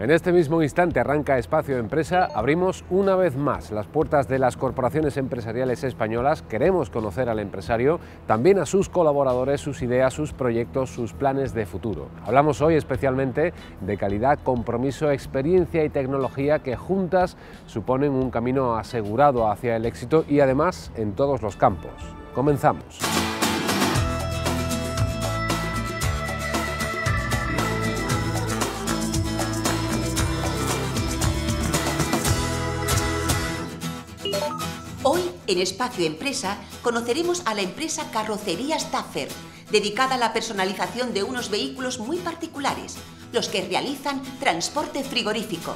En este mismo instante arranca Espacio Empresa. Abrimos una vez más las puertas de las corporaciones empresariales españolas. Queremos conocer al empresario, también a sus colaboradores, sus ideas, sus proyectos, sus planes de futuro. Hablamos hoy especialmente de calidad, compromiso, experiencia y tecnología que juntas suponen un camino asegurado hacia el éxito y además en todos los campos. Comenzamos. En Espacio Empresa conoceremos a la empresa Carrocerías Daffer, dedicada a la personalización de unos vehículos muy particulares, los que realizan transporte frigorífico.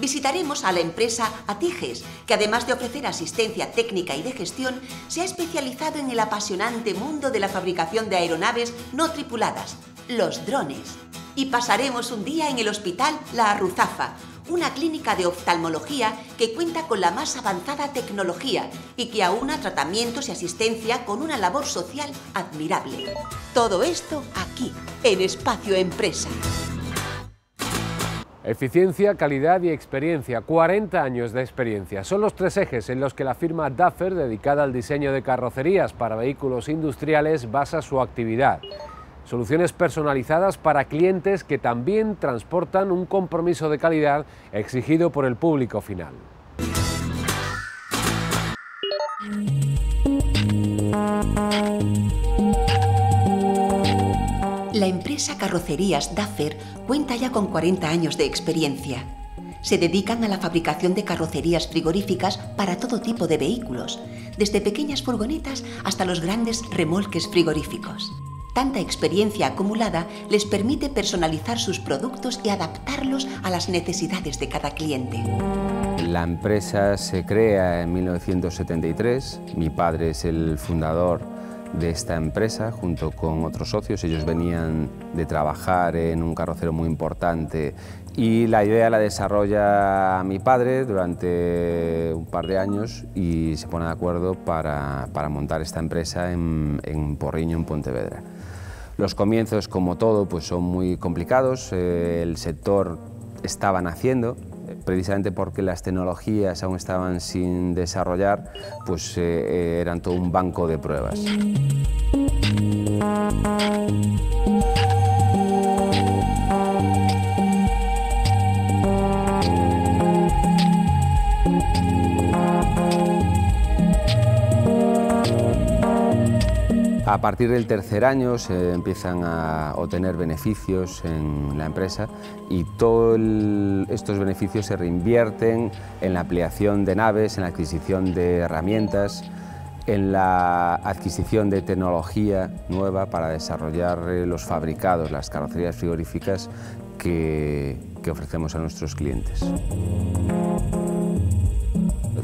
Visitaremos a la empresa Atiges, que además de ofrecer asistencia técnica y de gestión, se ha especializado en el apasionante mundo de la fabricación de aeronaves no tripuladas, los drones. Y pasaremos un día en el Hospital La Arruzafa, una clínica de oftalmología que cuenta con la más avanzada tecnología y que aúna tratamientos y asistencia con una labor social admirable. Todo esto aquí, en Espacio Empresa. Eficiencia, calidad y experiencia. 40 años de experiencia. Son los tres ejes en los que la firma Duffer, dedicada al diseño de carrocerías para vehículos industriales, basa su actividad. Soluciones personalizadas para clientes que también transportan un compromiso de calidad exigido por el público final. La empresa Carrocerías Daffer cuenta ya con 40 años de experiencia. Se dedican a la fabricación de carrocerías frigoríficas para todo tipo de vehículos, desde pequeñas furgonetas hasta los grandes remolques frigoríficos. Tanta experiencia acumulada les permite personalizar sus productos y adaptarlos a las necesidades de cada cliente. La empresa se crea en 1973. Mi padre es el fundador de esta empresa junto con otros socios. Ellos venían de trabajar en un carrocero muy importante y la idea la desarrolla mi padre durante un par de años y se pone de acuerdo para, montar esta empresa en, en Porriño, en Pontevedra. Los comienzos, como todo, pues son muy complicados. Eh, el sector estaba naciendo, precisamente porque las tecnologías aún estaban sin desarrollar, pues eh, eran todo un banco de pruebas. A partir del tercer año se empiezan a obtener beneficios en la empresa y todos estos beneficios se reinvierten en la ampliación de naves, en la adquisición de herramientas, en la adquisición de tecnología nueva para desarrollar los fabricados, las carrocerías frigoríficas que, ofrecemos a nuestros clientes.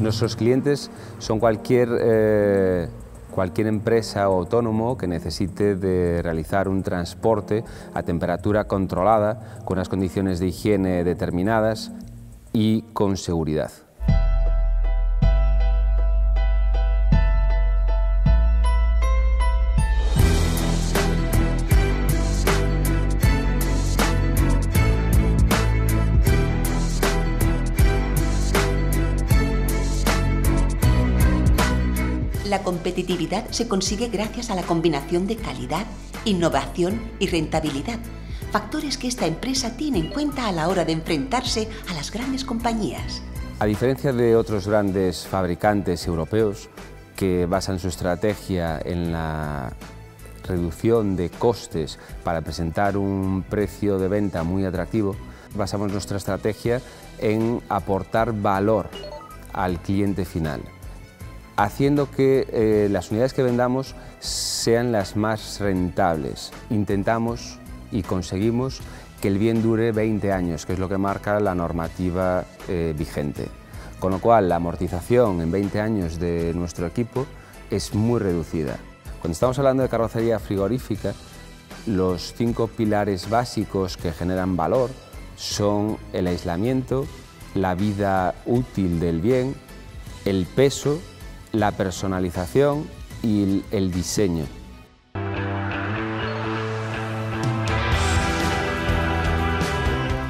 Nuestros clientes son cualquier eh, cualquier empresa o autónomo que necesite de realizar un transporte a temperatura controlada, con unas condiciones de higiene determinadas y con seguridad. Competitividad se consigue gracias a la combinación de calidad, innovación y rentabilidad, factores que esta empresa tiene en cuenta a la hora de enfrentarse a las grandes compañías. A diferencia de otros grandes fabricantes europeos que basan su estrategia en la reducción de costes para presentar un precio de venta muy atractivo, basamos nuestra estrategia en aportar valor al cliente final haciendo que eh, las unidades que vendamos sean las más rentables. Intentamos y conseguimos que el bien dure 20 años, que es lo que marca la normativa eh, vigente. Con lo cual, la amortización en 20 años de nuestro equipo es muy reducida. Cuando estamos hablando de carrocería frigorífica, los cinco pilares básicos que generan valor son el aislamiento, la vida útil del bien, el peso la personalización y el diseño.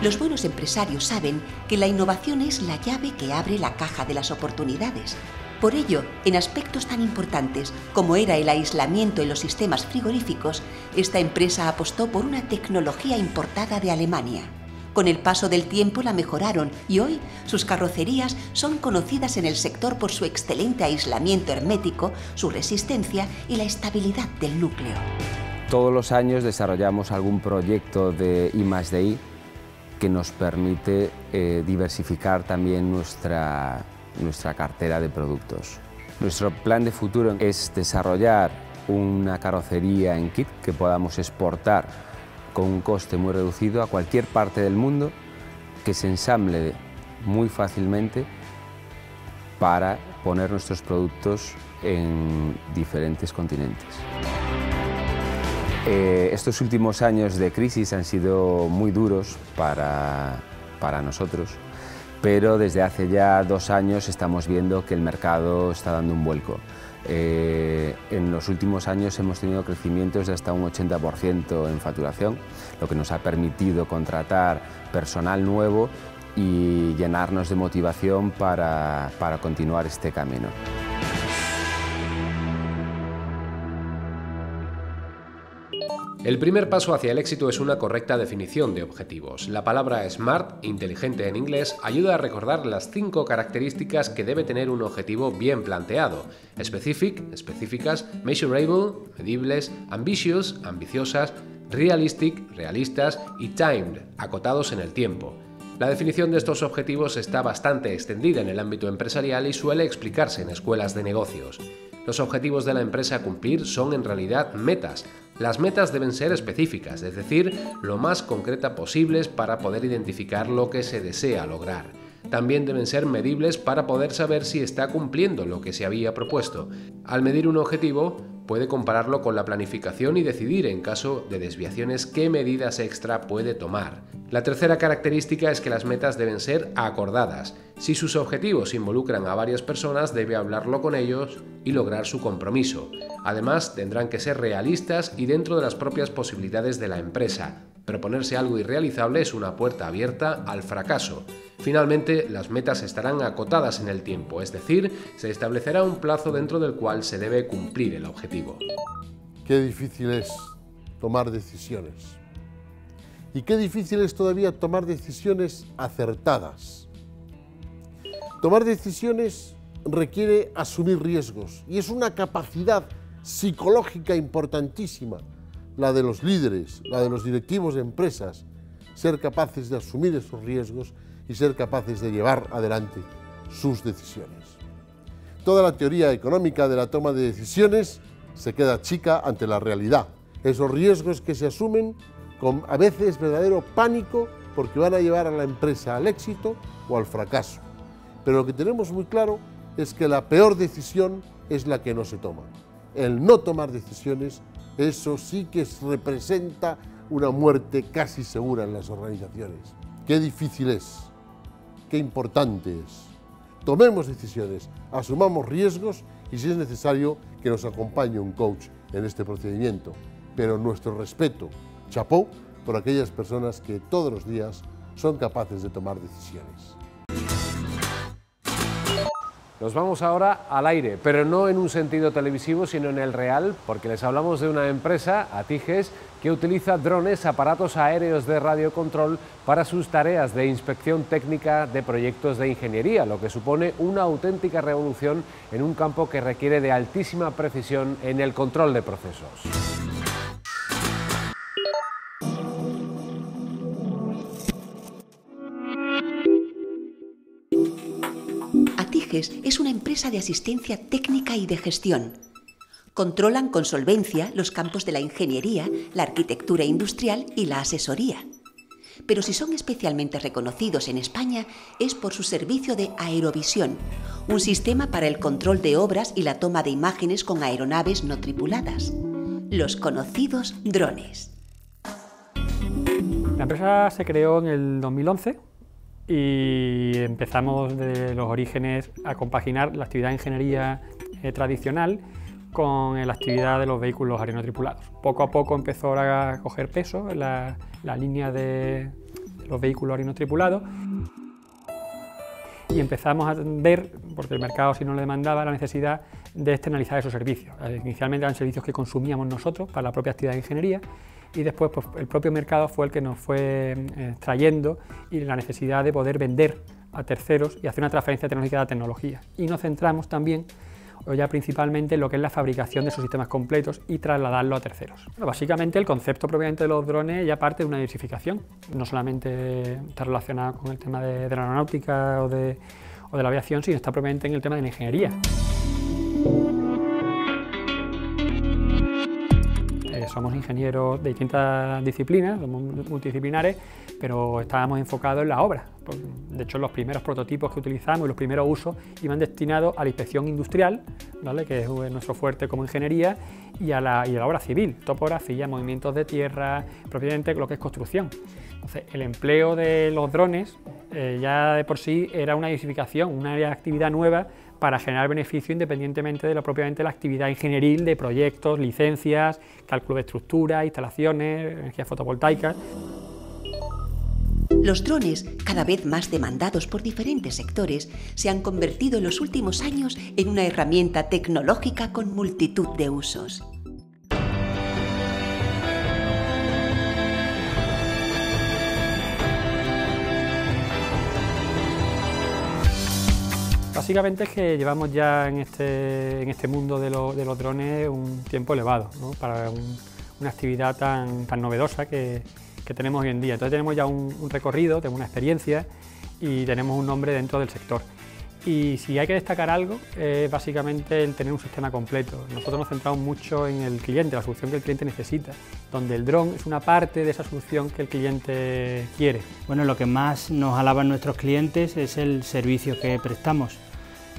Los buenos empresarios saben que la innovación es la llave que abre la caja de las oportunidades. Por ello, en aspectos tan importantes como era el aislamiento en los sistemas frigoríficos, esta empresa apostó por una tecnología importada de Alemania. Con el paso del tiempo la mejoraron y hoy sus carrocerías son conocidas en el sector por su excelente aislamiento hermético, su resistencia y la estabilidad del núcleo. Todos los años desarrollamos algún proyecto de I+.D.I que nos permite eh, diversificar también nuestra, nuestra cartera de productos. Nuestro plan de futuro es desarrollar una carrocería en kit que podamos exportar con un coste muy reducido a cualquier parte del mundo, que se ensamble muy fácilmente para poner nuestros productos en diferentes continentes. Eh, estos últimos años de crisis han sido muy duros para, para nosotros, pero desde hace ya dos años estamos viendo que el mercado está dando un vuelco. Eh, en los últimos años hemos tenido crecimientos de hasta un 80% en facturación, lo que nos ha permitido contratar personal nuevo y llenarnos de motivación para, para continuar este camino. El primer paso hacia el éxito es una correcta definición de objetivos. La palabra SMART, inteligente en inglés, ayuda a recordar las cinco características que debe tener un objetivo bien planteado. Specific, específicas, measurable, medibles, ambitious, ambiciosas, realistic, realistas y timed, acotados en el tiempo. La definición de estos objetivos está bastante extendida en el ámbito empresarial y suele explicarse en escuelas de negocios. Los objetivos de la empresa a cumplir son en realidad metas, las metas deben ser específicas, es decir, lo más concreta posibles para poder identificar lo que se desea lograr. También deben ser medibles para poder saber si está cumpliendo lo que se había propuesto. Al medir un objetivo, puede compararlo con la planificación y decidir, en caso de desviaciones, qué medidas extra puede tomar. La tercera característica es que las metas deben ser acordadas. Si sus objetivos involucran a varias personas, debe hablarlo con ellos y lograr su compromiso. Además, tendrán que ser realistas y dentro de las propias posibilidades de la empresa. Proponerse algo irrealizable es una puerta abierta al fracaso. Finalmente, las metas estarán acotadas en el tiempo, es decir, se establecerá un plazo dentro del cual se debe cumplir el objetivo. Qué difícil es tomar decisiones. Y qué difícil es todavía tomar decisiones acertadas. Tomar decisiones requiere asumir riesgos y es una capacidad psicológica importantísima la de los líderes, la de los directivos de empresas, ser capaces de asumir esos riesgos y ser capaces de llevar adelante sus decisiones. Toda la teoría económica de la toma de decisiones se queda chica ante la realidad. Esos riesgos que se asumen con a veces verdadero pánico porque van a llevar a la empresa al éxito o al fracaso. Pero lo que tenemos muy claro es que la peor decisión es la que no se toma. El no tomar decisiones, eso sí que representa una muerte casi segura en las organizaciones. Qué difícil es, qué importante es. Tomemos decisiones, asumamos riesgos y si es necesario que nos acompañe un coach en este procedimiento. Pero nuestro respeto, chapó, por aquellas personas que todos los días son capaces de tomar decisiones. Nos vamos ahora al aire, pero no en un sentido televisivo, sino en el real, porque les hablamos de una empresa, Atiges, que utiliza drones, aparatos aéreos de radiocontrol para sus tareas de inspección técnica de proyectos de ingeniería, lo que supone una auténtica revolución en un campo que requiere de altísima precisión en el control de procesos. Es una empresa de asistencia técnica y de gestión. Controlan con solvencia los campos de la ingeniería, la arquitectura industrial y la asesoría. Pero si son especialmente reconocidos en España es por su servicio de aerovisión, un sistema para el control de obras y la toma de imágenes con aeronaves no tripuladas. Los conocidos drones. La empresa se creó en el 2011 y empezamos de los orígenes a compaginar la actividad de ingeniería eh, tradicional con la actividad de los vehículos aerotripulados. Poco a poco empezó a coger peso la, línea de, los vehículos no tripulados y empezamos a ver, porque el mercado si no le demandaba, la necesidad de externalizar esos servicios. Eh, inicialmente eran servicios que consumíamos nosotros para la propia actividad de ingeniería y después pues, el propio mercado fue el que nos fue eh, trayendo y la necesidad de poder vender a terceros y hacer una transferencia tecnológica de la tecnología. Y nos centramos también o ya principalmente en lo que es la fabricación de esos sistemas completos y trasladarlo a terceros. básicamente el concepto propiamente de los drones ya parte de una diversificación, no solamente está relacionado con el tema de, la aeronáutica o de, o de la aviación, sino está propiamente en el tema de la ingeniería. Somos ingenieros de distintas disciplinas, somos multidisciplinares, pero estábamos enfocados en la obra. De hecho, los primeros prototipos que utilizamos y los primeros usos iban destinados a la inspección industrial, ¿vale? que es nuestro fuerte como ingeniería, y a la, y a la obra civil, topografía, movimientos de tierra, propiamente lo que es construcción. Entonces, el empleo de los drones eh, ya de por sí era una diversificación, una actividad nueva para generar beneficio independientemente de lo propiamente la actividad ingenieril de proyectos, licencias, cálculo de estructuras, instalaciones, energías fotovoltaicas. Los drones, cada vez más demandados por diferentes sectores, se han convertido en los últimos años en una herramienta tecnológica con multitud de usos. Básicamente es que llevamos ya en este, en este mundo de, los drones un tiempo elevado, para una actividad tan, tan novedosa que, que tenemos hoy en día. Entonces tenemos ya un, recorrido, tenemos una experiencia y tenemos un nombre dentro del sector. Y si hay que destacar algo, es básicamente el tener un sistema completo. Nosotros nos centramos mucho en el cliente, la solución que el cliente necesita, donde el dron es una parte de esa solución que el cliente quiere. Bueno, lo que más nos alaban nuestros clientes es el servicio que prestamos.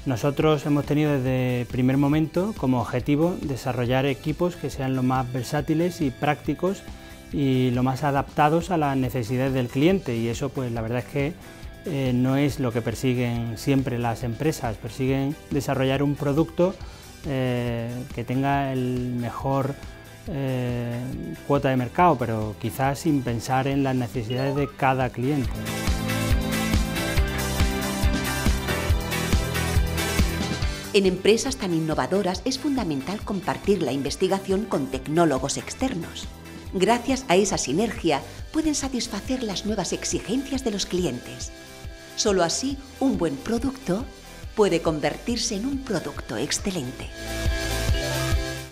Nosotros hemos tenido desde el primer momento como objetivo desarrollar equipos que sean lo más versátiles y prácticos y lo más adaptados a las necesidades del cliente y eso pues la verdad es que eh, no es lo que persiguen siempre las empresas, persiguen desarrollar un producto eh, que tenga el mejor eh, cuota de mercado, pero quizás sin pensar en las necesidades de cada cliente. En empresas tan innovadoras es fundamental compartir la investigación con tecnólogos externos. Gracias a esa sinergia pueden satisfacer las nuevas exigencias de los clientes. Solo así un buen producto puede convertirse en un producto excelente.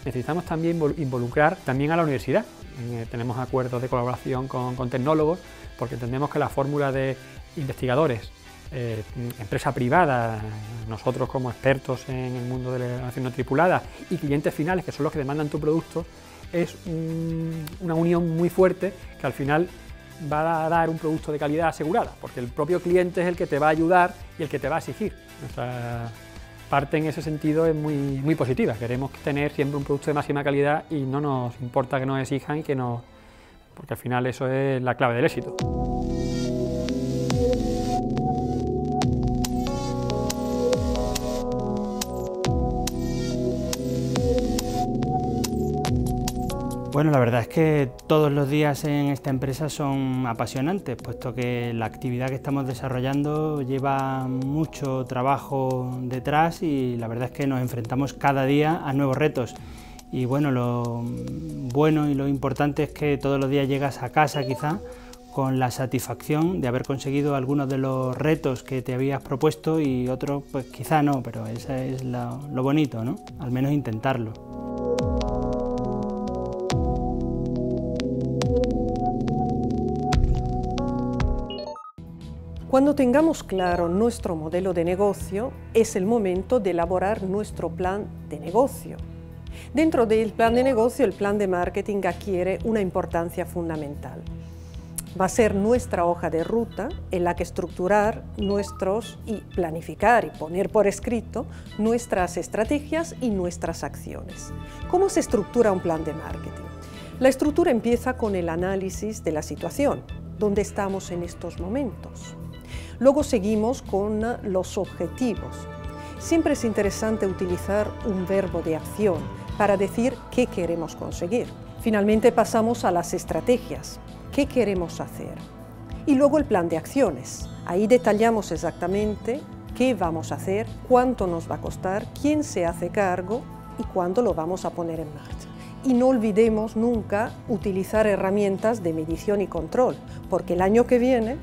Necesitamos también involucrar también a la universidad. Eh, tenemos acuerdos de colaboración con, tecnólogos porque entendemos que la fórmula de investigadores, eh, empresa privada, nosotros como expertos en el mundo de la navegación no tripulada y clientes finales que son los que demandan tu producto, es una unión muy fuerte que al final va a dar un producto de calidad asegurada, porque el propio cliente es el que te va a ayudar y el que te va a exigir. Nuestra parte en ese sentido es muy, muy positiva. Queremos tener siempre un producto de máxima calidad y no nos importa que nos exijan que no, porque al final eso es la clave del éxito. Bueno, la verdad es que todos los días en esta empresa son apasionantes, puesto que la actividad que estamos desarrollando lleva mucho trabajo detrás y la verdad es que nos enfrentamos cada día a nuevos retos. Y bueno, lo bueno y lo importante es que todos los días llegas a casa quizá con la satisfacción de haber conseguido algunos de los retos que te habías propuesto y otros pues quizá no, pero eso es lo, lo bonito, ¿no? Al menos intentarlo. Cuando tengamos claro nuestro modelo de negocio, es el momento de elaborar nuestro plan de negocio. Dentro del plan de negocio, el plan de marketing adquiere una importancia fundamental. Va a ser nuestra hoja de ruta en la que estructurar nuestros y planificar y poner por escrito nuestras estrategias y nuestras acciones. ¿Cómo se estructura un plan de marketing? La estructura empieza con el análisis de la situación, dónde estamos en estos momentos, Luego seguimos con los objetivos. Siempre es interesante utilizar un verbo de acción para decir qué queremos conseguir. Finalmente pasamos a las estrategias. ¿Qué queremos hacer? Y luego el plan de acciones. Ahí detallamos exactamente qué vamos a hacer, cuánto nos va a costar, quién se hace cargo y cuándo lo vamos a poner en marcha. Y no olvidemos nunca utilizar herramientas de medición y control, porque el año que viene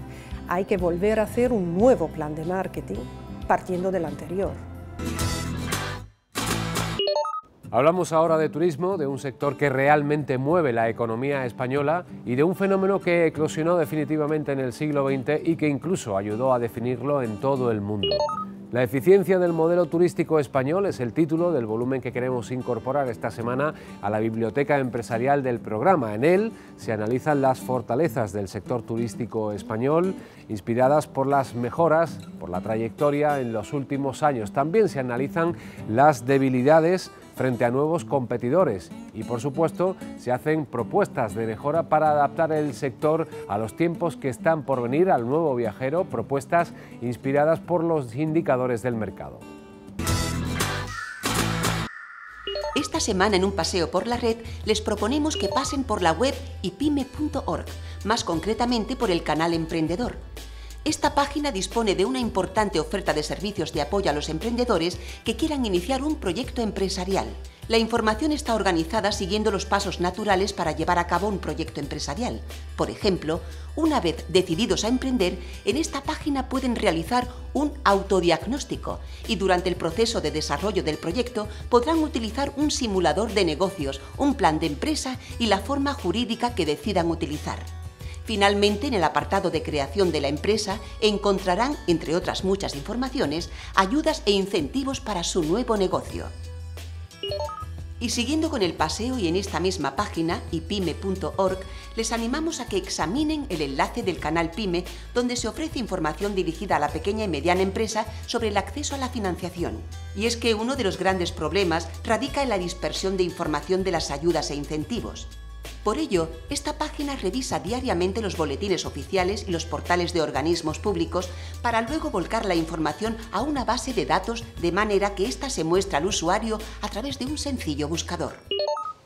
hay que volver a hacer un nuevo plan de marketing partiendo del anterior. Hablamos ahora de turismo, de un sector que realmente mueve la economía española y de un fenómeno que eclosionó definitivamente en el siglo XX y que incluso ayudó a definirlo en todo el mundo. La eficiencia del modelo turístico español es el título del volumen que queremos incorporar esta semana a la biblioteca empresarial del programa. En él se analizan las fortalezas del sector turístico español, inspiradas por las mejoras, por la trayectoria en los últimos años. También se analizan las debilidades frente a nuevos competidores y por supuesto se hacen propuestas de mejora para adaptar el sector a los tiempos que están por venir al nuevo viajero, propuestas inspiradas por los indicadores del mercado. Esta semana en un paseo por la red les proponemos que pasen por la web ipime.org, más concretamente por el canal Emprendedor. Esta página dispone de una importante oferta de servicios de apoyo a los emprendedores que quieran iniciar un proyecto empresarial. La información está organizada siguiendo los pasos naturales para llevar a cabo un proyecto empresarial. Por ejemplo, una vez decididos a emprender, en esta página pueden realizar un autodiagnóstico y durante el proceso de desarrollo del proyecto podrán utilizar un simulador de negocios, un plan de empresa y la forma jurídica que decidan utilizar. Finalmente, en el apartado de creación de la empresa encontrarán, entre otras muchas informaciones, ayudas e incentivos para su nuevo negocio. Y siguiendo con el paseo y en esta misma página, ipime.org, les animamos a que examinen el enlace del canal Pyme, donde se ofrece información dirigida a la pequeña y mediana empresa sobre el acceso a la financiación. Y es que uno de los grandes problemas radica en la dispersión de información de las ayudas e incentivos. Por ello, esta página revisa diariamente los boletines oficiales y los portales de organismos públicos para luego volcar la información a una base de datos de manera que ésta se muestra al usuario a través de un sencillo buscador.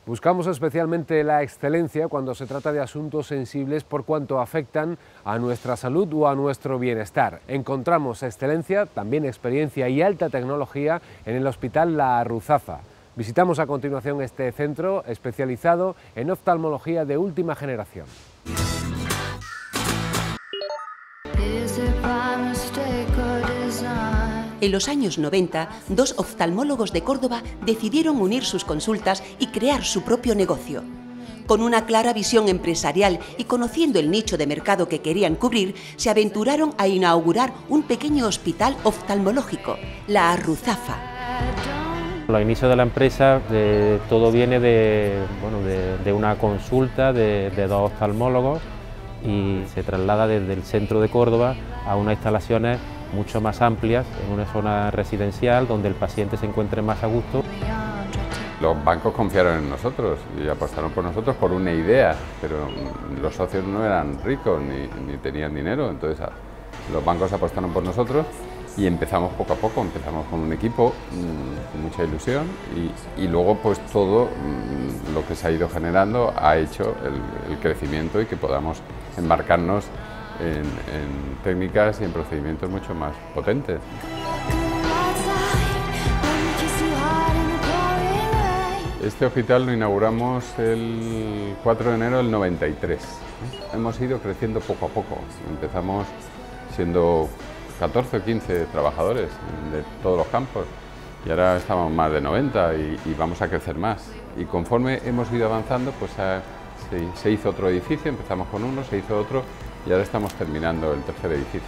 Buscamos especialmente la excelencia cuando se trata de asuntos sensibles por cuanto afectan a nuestra salud o a nuestro bienestar. Encontramos excelencia, también experiencia y alta tecnología en el Hospital La Arruzafa. Visitamos a continuación este centro especializado en oftalmología de última generación. En los años 90, dos oftalmólogos de Córdoba decidieron unir sus consultas y crear su propio negocio. Con una clara visión empresarial y conociendo el nicho de mercado que querían cubrir, se aventuraron a inaugurar un pequeño hospital oftalmológico, la Arruzafa. Los inicios de la empresa todo viene de, una consulta de, de, dos oftalmólogos y se traslada desde el centro de Córdoba a unas instalaciones mucho más amplias, en una zona residencial donde el paciente se encuentre más a gusto. Los bancos confiaron en nosotros y apostaron por nosotros por una idea, pero los socios no eran ricos ni, tenían dinero, entonces ah, los bancos apostaron por nosotros y empezamos poco a poco, empezamos con un equipo mm, con mucha ilusión y, luego pues todo mm, lo que se ha ido generando ha hecho el, el crecimiento y que podamos embarcarnos en, técnicas y en procedimientos mucho más potentes. Este hospital lo inauguramos el 4 de enero del 93. Hemos ido creciendo poco a poco. Empezamos siendo 14 o 15 trabajadores de todos los campos y ahora estamos más de 90 y, vamos a crecer más. Y conforme hemos ido avanzando, pues se hizo otro edificio, empezamos con uno, se hizo otro y ahora estamos terminando el tercer edificio.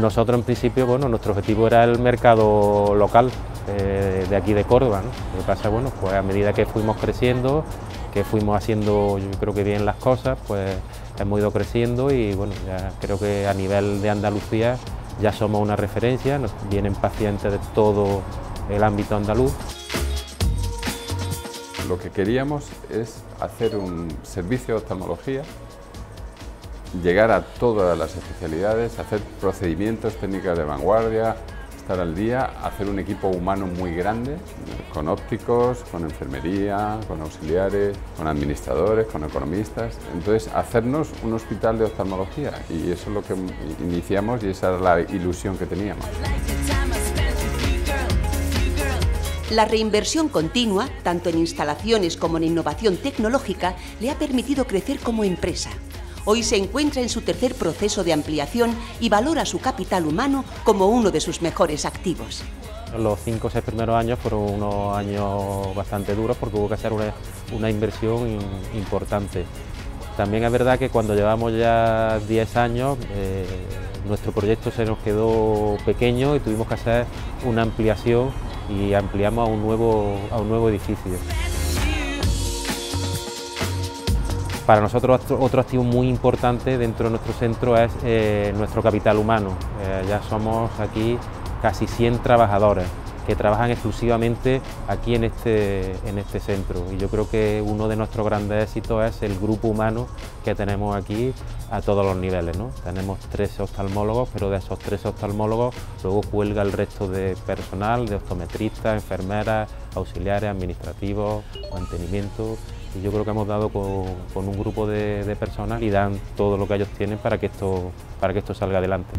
Nosotros en principio, bueno, nuestro objetivo era el mercado local eh, de aquí de Córdoba. Lo que pasa, bueno, pues a medida que fuimos creciendo, que fuimos haciendo yo creo que bien las cosas, pues hemos ido creciendo y bueno, ya creo que a nivel de Andalucía ya somos una referencia, nos vienen pacientes de todo el ámbito andaluz. Lo que queríamos es hacer un servicio de oftalmología, llegar a todas las especialidades, hacer procedimientos técnicos de vanguardia, estar al día, hacer un equipo humano muy grande, con ópticos, con enfermería, con auxiliares, con administradores, con economistas. Entonces, hacernos un hospital de oftalmología y eso es lo que iniciamos y esa era la ilusión que teníamos. La reinversión continua, tanto en instalaciones como en innovación tecnológica, le ha permitido crecer como empresa. Hoy se encuentra en su tercer proceso de ampliación y valora su capital humano como uno de sus mejores activos. Los cinco o seis primeros años fueron unos años bastante duros porque hubo que hacer una, inversión importante. También es verdad que cuando llevamos ya 10 años, eh, nuestro proyecto se nos quedó pequeño y tuvimos que hacer una ampliación y ampliamos a un nuevo, a un nuevo edificio. Para nosotros otro activo muy importante dentro de nuestro centro es eh, nuestro capital humano. Eh, ya somos aquí casi 100 trabajadores que trabajan exclusivamente aquí en este, en este centro. Y yo creo que uno de nuestros grandes éxitos es el grupo humano que tenemos aquí a todos los niveles. Tenemos tres oftalmólogos, pero de esos tres oftalmólogos luego cuelga el resto de personal, de optometristas, enfermeras, auxiliares, administrativos, mantenimiento. Y yo creo que hemos dado con, un grupo de, de personas y dan todo lo que ellos tienen para que esto, para que esto salga adelante.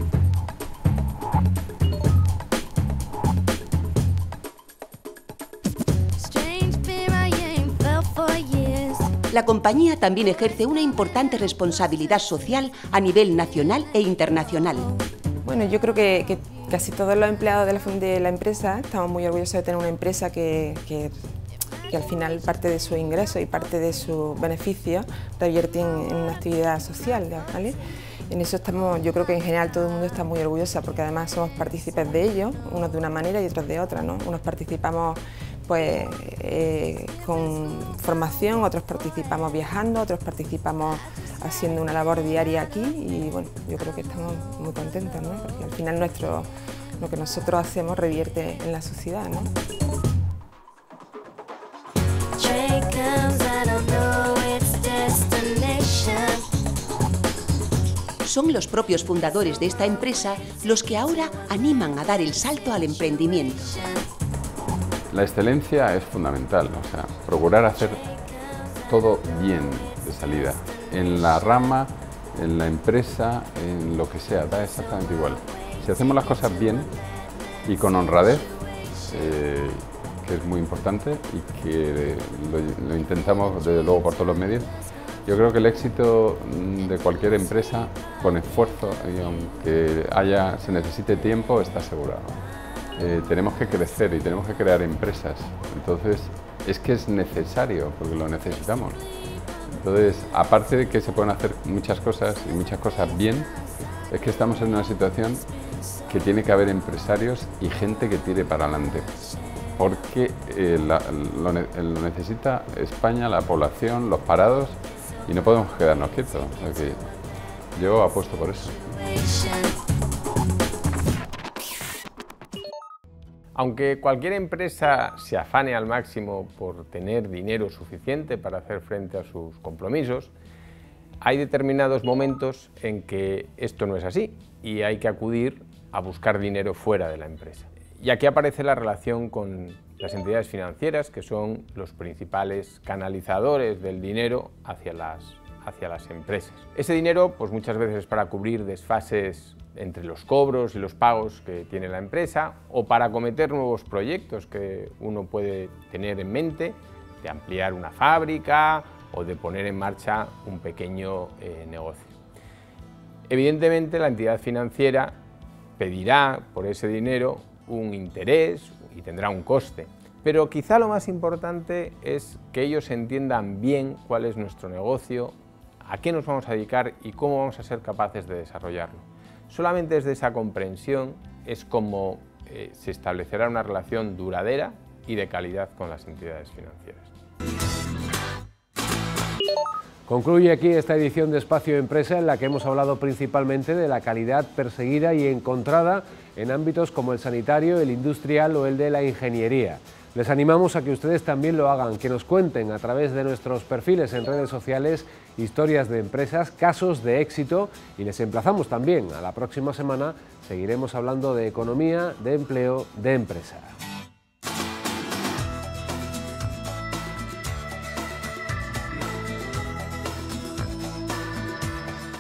la compañía también ejerce una importante responsabilidad social a nivel nacional e internacional. Bueno, yo creo que, casi todos los empleados de la, empresa estamos muy orgullosos de tener una empresa que, que, al final parte de su ingreso y parte de su beneficio revierte en, una actividad social. ¿vale? En eso estamos, yo creo que en general todo el mundo está muy orgullosa porque además somos partícipes de ello, unos de una manera y otros de otra. ¿no? Unos participamos pues eh, con formación, otros participamos viajando, otros participamos haciendo una labor diaria aquí y bueno, yo creo que estamos muy contentos, ¿no? porque al final nuestro, lo que nosotros hacemos revierte en la sociedad. ¿no? Son los propios fundadores de esta empresa los que ahora animan a dar el salto al emprendimiento. La excelencia es fundamental, o sea, procurar hacer todo bien de salida, en la rama, en la empresa, en lo que sea, da exactamente igual. Si hacemos las cosas bien y con honradez, eh, que es muy importante y que lo, intentamos desde luego por todos los medios, yo creo que el éxito de cualquier empresa con esfuerzo y aunque haya, se necesite tiempo está asegurado. Eh, tenemos que crecer y tenemos que crear empresas. Entonces, es que es necesario, porque lo necesitamos. Entonces, aparte de que se pueden hacer muchas cosas y muchas cosas bien, es que estamos en una situación que tiene que haber empresarios y gente que tire para adelante. Porque eh, lo, necesita España, la población, los parados, y no podemos quedarnos quietos. yo apuesto por eso. Aunque cualquier empresa se afane al máximo por tener dinero suficiente para hacer frente a sus compromisos, hay determinados momentos en que esto no es así y hay que acudir a buscar dinero fuera de la empresa. Y aquí aparece la relación con las entidades financieras, que son los principales canalizadores del dinero hacia las, hacia las empresas. Ese dinero, pues muchas veces es para cubrir desfases entre los cobros y los pagos que tiene la empresa o para acometer nuevos proyectos que uno puede tener en mente, de ampliar una fábrica o de poner en marcha un pequeño eh, negocio. Evidentemente la entidad financiera pedirá por ese dinero un interés y tendrá un coste, pero quizá lo más importante es que ellos entiendan bien cuál es nuestro negocio, a qué nos vamos a dedicar y cómo vamos a ser capaces de desarrollarlo. Solamente desde esa comprensión es como eh, se establecerá una relación duradera y de calidad con las entidades financieras. Concluye aquí esta edición de Espacio Empresa en la que hemos hablado principalmente de la calidad perseguida y encontrada en ámbitos como el sanitario, el industrial o el de la ingeniería. Les animamos a que ustedes también lo hagan, que nos cuenten a través de nuestros perfiles en redes sociales historias de empresas, casos de éxito y les emplazamos también a la próxima semana. Seguiremos hablando de economía, de empleo, de empresa.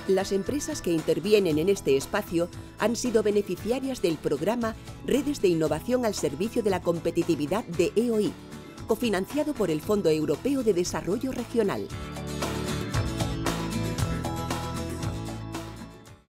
Las empresas que intervienen en este espacio han sido beneficiarias del programa Redes de Innovación al Servicio de la Competitividad de EOI, cofinanciado por el Fondo Europeo de Desarrollo Regional.